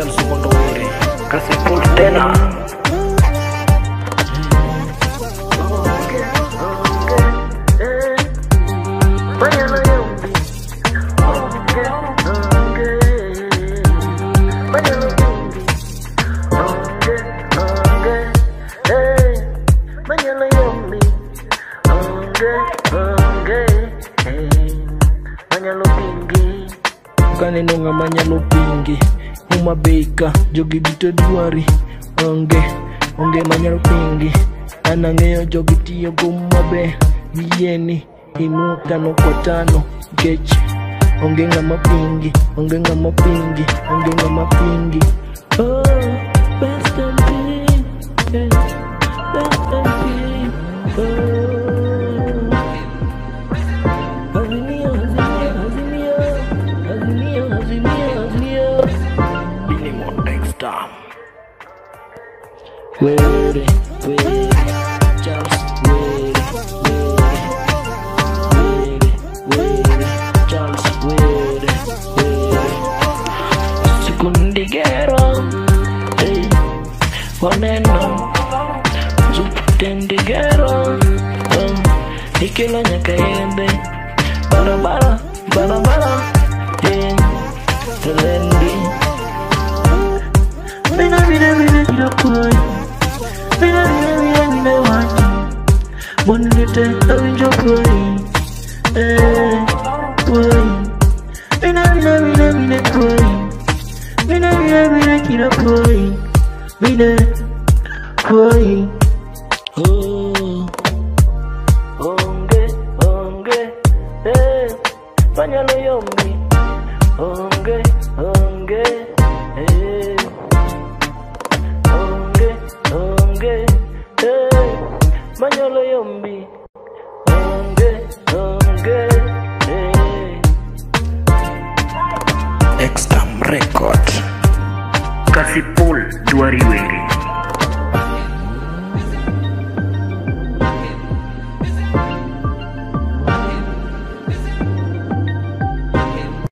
चल सुबह दो मेरे कैसे कुछ देना Kanino nga manya tinggi. Nyalo pingi umabeika jogi duto dwari. Onge onge manyalo pingi. An ang'eyo jogi tiyo go maber giyieni imukano kwatano nikech onge ng'ama pingi onge ng'ama pingi onge ng'ama pingi. Oh, best and pink, yeah, best and Dexter. Were, were, Charles, were, were, were, Charles, were, were. Sikundigero, hey, waneno, suputendigero, um, ikelo nyaka yembe, barabara, barabara, hey, Mina, mina, mina, wati. Bonite, awinjo koi. Eh, koi. Mina, mina, mina, mina, koi. Mina, mina, mina, kina koi. Mina. Oh. Onge, onge, eh, manyalo yombi. Onge, onge, manyolo yombi. Nge nge extam eh. Record. Kasipul Dua Riweri